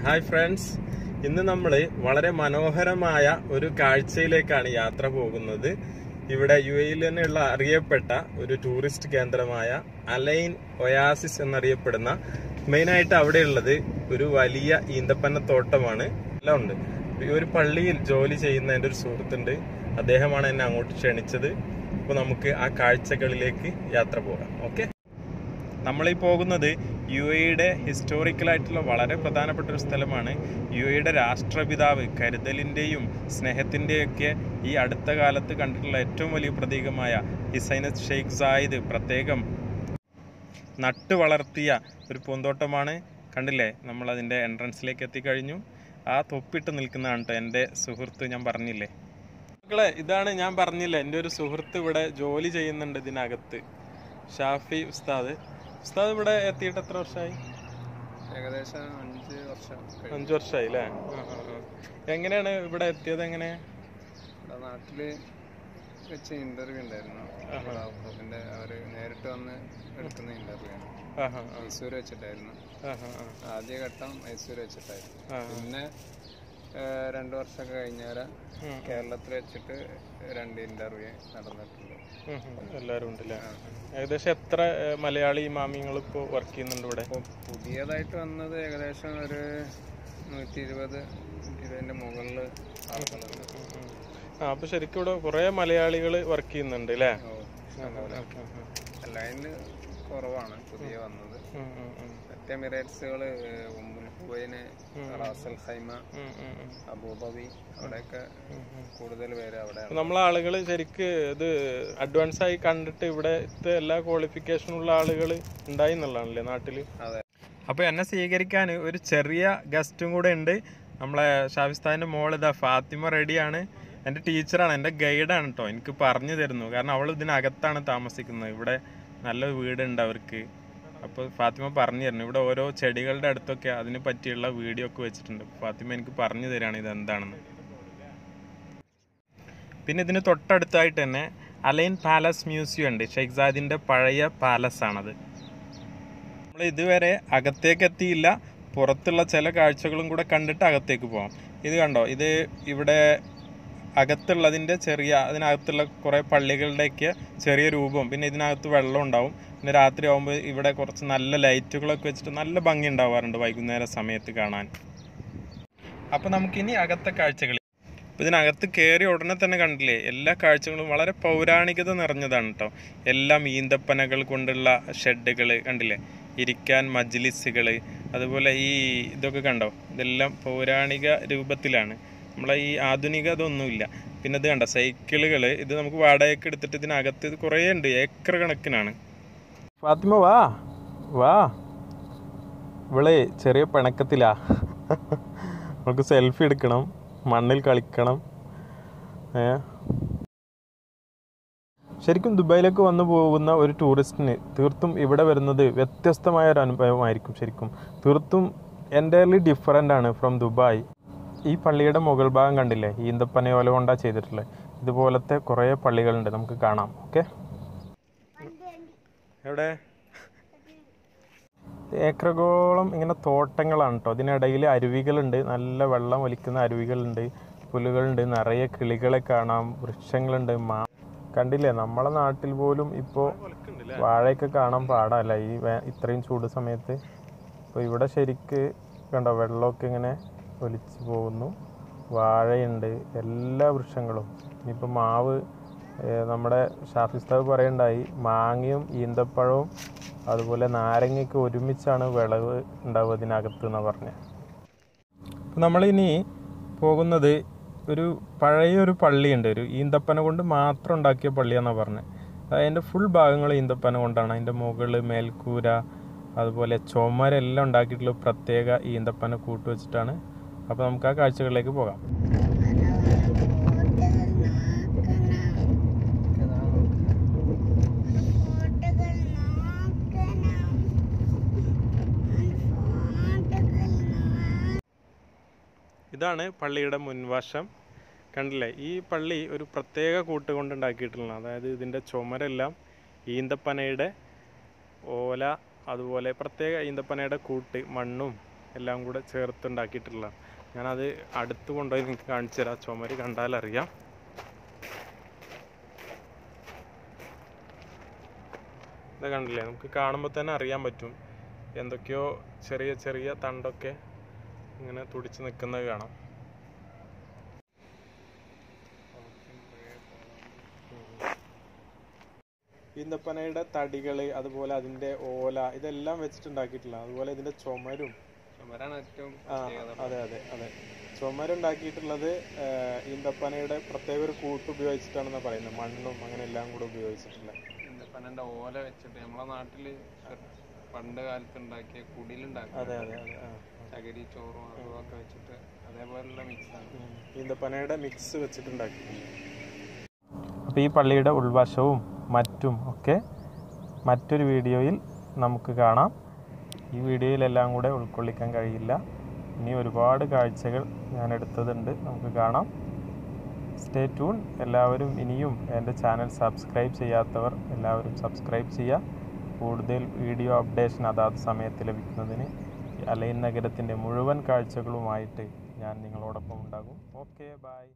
Hi friends ഇന്ന് നമ്മൾ വളരെ മനോഹരമായ ഒരു കാഴ്ചയിലേക്കാണ് യാത്ര പോകുന്നത്. ഇവിടെ യു എയിൽ തന്നെയുള്ള അറിയപ്പെട്ട ഒരു ടൂറിസ്റ്റ് കേന്ദ്രമായ അലൈൻ ഒയാസിസ് എന്നറിയപ്പെടുന്ന മെയിനായിട്ട് അവിടെയുള്ളത് ഒരു വലിയ ഈന്തപ്പനത്തോട്ടമാണ്. എല്ലാം ഉണ്ട്. ഒരു പള്ളിയിൽ ജോലി ചെയ്യുന്ന എന്റെ ഒരു സുഹൃത്തുണ്ട്. അദ്ദേഹമാണ് എന്നെ അങ്ങോട്ട് ക്ഷണിച്ചത്. അപ്പോൾ നമുക്ക് ആ കാഴ്ചകളിലേക്ക് യാത്ര പോകാം. ഓക്കെ നമ്മളീ പോകുന്നത് യു എയുടെ ഹിസ്റ്റോറിക്കലായിട്ടുള്ള വളരെ പ്രധാനപ്പെട്ട ഒരു സ്ഥലമാണ്. യു എയുടെ രാഷ്ട്രപിതാവ് കരുതലിന്റെയും സ്നേഹത്തിന്റെയും ഒക്കെ ഈ അടുത്ത കാലത്ത് കണ്ടിട്ടുള്ള ഏറ്റവും വലിയ പ്രതീകമായ ഹിസൈനസ് ഷെയ്ഖ് സായിദ് പ്രത്യേകം നട്ടു വളർത്തിയ ഒരു പൂന്തോട്ടമാണ്. കണ്ടില്ലേ? നമ്മളതിന്റെ എൻട്രൻസിലേക്ക് എത്തിക്കഴിഞ്ഞു. ആ തൊപ്പിട്ട് നിൽക്കുന്നതാണ് കേട്ടോ എന്റെ സുഹൃത്ത് ഞാൻ പറഞ്ഞില്ലേ? മക്കളെ ഇതാണ് ഞാൻ പറഞ്ഞില്ലേ? എന്റെ ഒരു സുഹൃത്ത് ഇവിടെ ജോലി ചെയ്യുന്നുണ്ട് ഇതിനകത്ത്. ഷാഫി ഉസ്താദ്. ഉസ്താദ് ഇവിടെ എത്തിയിട്ട് എത്ര വർഷമായി ഏകദേശം അഞ്ച് വർഷം അഞ്ച് വർഷമായി അല്ലേ എങ്ങനെയാണ് ഇവിടെ എത്തിയത് എങ്ങനെ? ഇവിടെ നാട്ടിൽ വെച്ച് ഇന്റർവ്യൂ ഉണ്ടായിരുന്നു. പിന്നെ അവർ നേരിട്ട് വന്ന് എടുക്കുന്ന ഇന്റർവ്യൂ ആണ്. ആഹാ, മൈസൂർ വെച്ചിട്ടായിരുന്നു. ആഹാ, ആ. ആദ്യ മൈസൂർ വെച്ചിട്ടായിരുന്നു. പിന്നെ രണ്ടു വർഷമൊക്കെ കഴിഞ്ഞവരെ കേരളത്തിൽ വെച്ചിട്ട് രണ്ട് ഇന്റർവ്യൂ നടന്നിട്ടുണ്ട്. എല്ലാവരും ഉണ്ടല്ലേ? ഏകദേശം എത്ര മലയാളി മാമിങ്ങൾ ഇപ്പോൾ വർക്ക് ചെയ്യുന്നുണ്ട് ഇവിടെ? പുതിയതായിട്ട് വന്നത് ഏകദേശം ഒരു നൂറ്റി ഇരുപത് നൂറ്റി ഇരുപതിന്റെ മുകളിൽ. ആ അപ്പൊ ശരിക്കും ഇവിടെ കൊറേ മലയാളികൾ വർക്ക് ചെയ്യുന്നുണ്ട് അല്ലേ. അല്ല കുറവാണ് പുതിയ വന്നത്. മറ്റേ എമിറേറ്റ്സുകൾ ഉമ്മുൽ ഹുവൈന് റാസൽ ഹൈമ. അബുദാബി അവിടെയൊക്കെ കൂടുതൽ പേര് അവിടെ നമ്മളെ ആളുകൾ ശരിക്ക് ഇത് അഡ്വാൻസ് ആയി കണ്ടിട്ട് ഇവിടത്തെ എല്ലാ ക്വാളിഫിക്കേഷൻ ഉള്ള ആളുകൾ ഉണ്ടായി എന്നുള്ളതാണല്ലേ നാട്ടിൽ? അതെ. അപ്പോൾ എന്നെ സ്വീകരിക്കാൻ ഒരു ചെറിയ ഗസ്റ്റും കൂടെ ഉണ്ട്. നമ്മളെ ഷാഫിസ്ഥാന്റെ മോൾ ഇതാ ഫാത്തിമ റെഡിയാണ്. എന്റെ ടീച്ചറാണ് എന്റെ ഗൈഡാണ് കേട്ടോ എനിക്ക് പറഞ്ഞു തരുന്നു. കാരണം അവൾ ഇതിനകത്താണ് താമസിക്കുന്നത്. ഇവിടെ നല്ല വീടുണ്ട് അവർക്ക്. അപ്പോൾ ഫാത്തിമ പറഞ്ഞു തരണം ഇവിടെ ഓരോ ചെടികളുടെ അടുത്തൊക്കെ അതിനെ പറ്റിയുള്ള വീഡിയോ ഒക്കെ വെച്ചിട്ടുണ്ട്. ഫാത്തിമ എനിക്ക് പറഞ്ഞു തരാണ് ഇത് എന്താണെന്ന്. പിന്നെ ഇതിന് തൊട്ടടുത്തായിട്ട് തന്നെ അലൈൻ പാലസ് മ്യൂസിയം ഉണ്ട്. ഷെയ്ഖ് സാദിന്റെ പഴയ പാലസ് ആണത് നമ്മൾ ഇതുവരെ അകത്തേക്ക് എത്തിയില്ല. പുറത്തുള്ള ചില കാഴ്ചകളും കൂടെ കണ്ടിട്ട് അകത്തേക്ക് പോകാം ഇത് കണ്ടോ? ഇത് ഇവിടെ അകത്തുള്ളതിന്റെ ചെറിയ അതിനകത്തുള്ള കുറേ പള്ളികളുടെയൊക്കെ ചെറിയ രൂപം. പിന്നെ ഇതിനകത്ത് വെള്ളം ഉണ്ടാവും. പിന്നെ രാത്രി ആകുമ്പോൾ ഇവിടെ കുറച്ച് നല്ല ലൈറ്റുകളൊക്കെ വെച്ചിട്ട് നല്ല ഭംഗി ഉണ്ടാവാറുണ്ട് വൈകുന്നേര സമയത്ത് കാണാൻ. അപ്പോൾ നമുക്കിനി അകത്തെ കാഴ്ചകൾ അപ്പോൾ ഇതിനകത്ത് കയറി ഉടനെ തന്നെ കണ്ടില്ലേ എല്ലാ കാഴ്ചകളും വളരെ പൗരാണികത നിറഞ്ഞതാണ് കേട്ടോ എല്ലാം ഈന്തപ്പനകൾ കൊണ്ടുള്ള ഷെഡുകൾ കണ്ടില്ലേ ഇരിക്കാൻ മജ്ലിസുകൾ അതുപോലെ ഈ ഇതൊക്കെ കണ്ടോ? ഇതെല്ലാം പൗരാണിക രൂപത്തിലാണ്. നമ്മളെ ഈ ആധുനിക ഇതൊന്നുമില്ല. പിന്നെ ഇത് കണ്ടോ സൈക്കിളുകൾ ഇത് നമുക്ക് വാടകയ്ക്ക് എടുത്തിട്ട് ഇതിനകത്ത് ഇത് കുറേ ഉണ്ട് ഏക്കർ കണക്കിനാണ്. ഫാത്തിമ വാ വാ. ഇവളെ ചെറിയ പിണക്കത്തിലാ. നമുക്ക് സെൽഫി എടുക്കണം മണ്ണിൽ കളിക്കണം. ഏ? ശരിക്കും ദുബായിലേക്ക് വന്നു പോകുന്ന ഒരു ടൂറിസ്റ്റിന് തീർത്തും ഇവിടെ വരുന്നത് വ്യത്യസ്തമായ ഒരു അനുഭവമായിരിക്കും ശരിക്കും. തീർത്തും എന്റയർലി ഡിഫറെന്റ് ആണ് ഫ്രം ദുബായ്. ഈ പള്ളിയുടെ മുകൾ ഭാഗം കണ്ടില്ലേ? ഈന്തപ്പനയോല കൊണ്ടാ ചെയ്തിട്ടുള്ളത് ഇതുപോലത്തെ കുറേ പള്ളികളുണ്ട്. നമുക്ക് കാണാം. ഓക്കെ? എവിടെ? ഏക്കറകളോളം ഇങ്ങനെ തോട്ടങ്ങളാണ് കേട്ടോ അതിനിടയിൽ അരുവികളുണ്ട്. നല്ല വെള്ളം ഒലിക്കുന്ന അരുവികളുണ്ട്. പുലുകളുണ്ട്. നിറയെ കിളികളെ കാണാം. വൃക്ഷങ്ങളുണ്ട്. മാ കണ്ടില്ലേ? നമ്മളെ നാട്ടിൽ പോലും ഇപ്പോൾ വാഴയൊക്കെ കാണാൻ പാടല്ല? ഈ ഇത്രയും ചൂട് സമയത്ത്. അപ്പോൾ ഇവിടെ ശരിക്ക് കണ്ടോ? വെള്ളമൊക്കെ ഇങ്ങനെ ഒലിച്ചു പോകുന്നു. വാഴയുണ്ട്. എല്ലാ വൃക്ഷങ്ങളും. ഇനിയിപ്പോൾ മാവ് നമ്മുടെ ഷാഫിസ്താവ് പറയണ്ടായി മാങ്ങയും ഈന്തപ്പഴവും അതുപോലെ നാരങ്ങയ്ക്ക് ഒരുമിച്ചാണ് വിളവ് ഉണ്ടാവുക അതിനകത്ത് എന്ന് പറഞ്ഞത് അപ്പോൾ നമ്മളിനി പോകുന്നത് ഒരു പഴയ ഒരു പള്ളിയുണ്ട്. ഒരു ഈന്തപ്പന കൊണ്ട് മാത്രം ഉണ്ടാക്കിയ പള്ളിയാണെന്നാണ് പറഞ്ഞത് അതിന്റെ ഫുൾ ഭാഗങ്ങൾ ഈന്തപ്പന കൊണ്ടാണ്. അതിന്റെ മുകൾ മേൽക്കൂര അതുപോലെ ചുമരെല്ലാം ഉണ്ടാക്കിയിട്ടുള്ള പ്രത്യേക ഈന്തപ്പന കൂട്ട് വെച്ചിട്ടാണ് അപ്പോൾ നമുക്ക് ആ കാഴ്ചകളിലേക്ക് പോകാം. ഇതാണ് പള്ളിയുടെ മുൻവശം. കണ്ടില്ലേ? ഈ പള്ളി ഒരു പ്രത്യേക കൂട്ട് കൊണ്ട് ഉണ്ടാക്കിയിട്ടുള്ളതാണ് അതായത് ഇതിന്റെ ചുമരെല്ലാം ഈന്തപ്പനയുടെ ഓല അതുപോലെ പ്രത്യേക ഈന്തപ്പനയുടെ കൂട്ട് മണ്ണും എല്ലാം കൂടെ ചേർത്തുണ്ടാക്കിയിട്ടുള്ള ഞാനത് അടുത്ത് കൊണ്ടുപോയി നിങ്ങൾക്ക് കാണിച്ചു തരാം. ചുമര് കണ്ടാലറിയാം ഇത് കണ്ടില്ലേ? നമുക്ക് കാണുമ്പോൾ തന്നെ അറിയാൻ പറ്റും. എന്തൊക്കെയോ ചെറിയ ചെറിയ തണ്ടൊക്കെ ഇങ്ങനെ തുടിച്ച് നിൽക്കുന്നത് കാണാം. ഈന്തപ്പനയുടെ തടികൾ അതുപോലെ അതിന്റെ ഓല ഇതെല്ലാം വെച്ചിട്ടുണ്ടാക്കിയിട്ടില്ല അതുപോലെ ഇതിന്റെ ചുമരും അതെ അതെ അതെ. ചുമരുണ്ടാക്കിയിട്ടുള്ളത് ഈന്തപ്പനയുടെ പ്രത്യേക ഒരു കൂട്ട് ഉപയോഗിച്ചിട്ടാണെന്നാണ് പറയുന്നത്. മണ്ണും അങ്ങനെ എല്ലാം കൂടെ ഉപയോഗിച്ചിട്ടുള്ള ഈന്തപ്പനന്റെ ഓല വെച്ചിട്ട് നമ്മളെ നാട്ടിൽ പണ്ട് കാലത്ത് ഉണ്ടാക്കിയ കുടിലുണ്ടാക്കി. അതെ അതെ ചകിരി ചോറും അതും ഒക്കെ വെച്ചിട്ട് അതേപോലുള്ള മിക്സാണ്. ഈന്തപ്പനയുടെ മിക്സ് വെച്ചിട്ടുണ്ടാക്കിയിട്ടുണ്ട്. അപ്പോൾ ഈ പള്ളിയുടെ ഉൾവശവും മറ്റും ഒക്കെ മറ്റൊരു വീഡിയോയിൽ നമുക്ക് കാണാം. ഈ വീഡിയോയിലെല്ലാം കൂടെ ഉൾക്കൊള്ളിക്കാൻ കഴിയില്ല. ഇനി ഒരുപാട് കാഴ്ചകൾ ഞാൻ എടുത്തതുണ്ട്. നമുക്ക് കാണാം. സ്റ്റേ ട്യൂൺ എല്ലാവരും ഇനിയും എന്റെ ചാനൽ സബ്സ്ക്രൈബ് ചെയ്യാത്തവർ എല്ലാവരും സബ്സ്ക്രൈബ് ചെയ്യുക. കൂടുതൽ വീഡിയോ അപ്ഡേഷൻ അതാത് സമയത്ത് ലഭിക്കുന്നതിന് അലൈൻ നഗരത്തിന്റെ മുഴുവൻ കാഴ്ചകളുമായിട്ട് ഞാൻ നിങ്ങളോടൊപ്പം ഉണ്ടാകും. Okay bye